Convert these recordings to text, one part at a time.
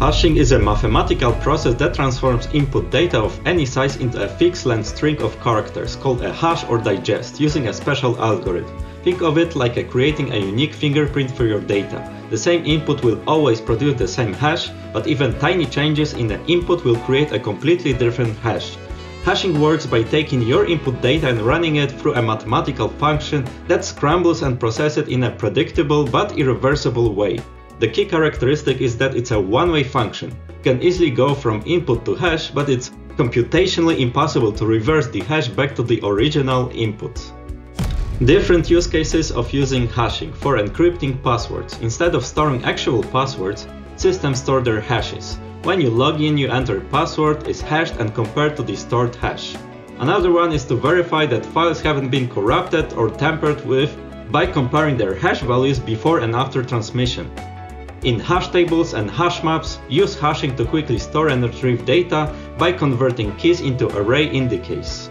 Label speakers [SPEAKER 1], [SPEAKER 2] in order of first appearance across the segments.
[SPEAKER 1] Hashing is a mathematical process that transforms input data of any size into a fixed length string of characters called a hash or digest using a special algorithm. Think of it like a creating a unique fingerprint for your data. The same input will always produce the same hash, but even tiny changes in the input will create a completely different hash. Hashing works by taking your input data and running it through a mathematical function that scrambles and processes it in a predictable but irreversible way. The key characteristic is that it's a one-way function. Can easily go from input to hash, but it's computationally impossible to reverse the hash back to the original input. Different use cases of using hashing for encrypting passwords. Instead of storing actual passwords, systems store their hashes. When you log in, you enter password is hashed and compared to the stored hash. Another one is to verify that files haven't been corrupted or tampered with by comparing their hash values before and after transmission. In hash tables and hash maps, use hashing to quickly store and retrieve data by converting keys into array indices.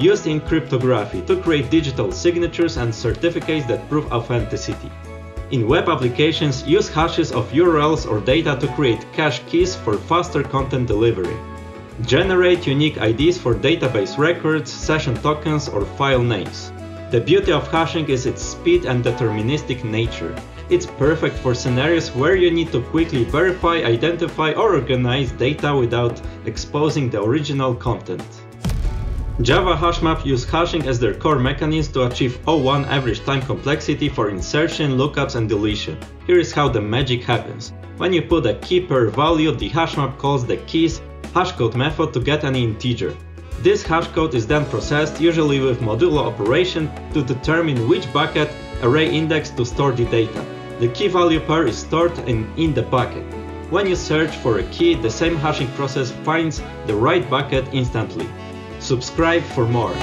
[SPEAKER 1] Used in cryptography to create digital signatures and certificates that prove authenticity. In web applications, use hashes of URLs or data to create cache keys for faster content delivery. Generate unique IDs for database records, session tokens, or file names. The beauty of hashing is its speed and deterministic nature. It's perfect for scenarios where you need to quickly verify, identify or organize data without exposing the original content. Java HashMap use hashing as their core mechanism to achieve O1 average time complexity for insertion, lookups and deletion. Here is how the magic happens. When you put a key per value, the hashmap calls the keys hashcode method to get an integer. This hashcode is then processed, usually with modulo operation, to determine which bucket array index to store the data. The key value pair is stored in, in the bucket. When you search for a key, the same hashing process finds the right bucket instantly. Subscribe for more.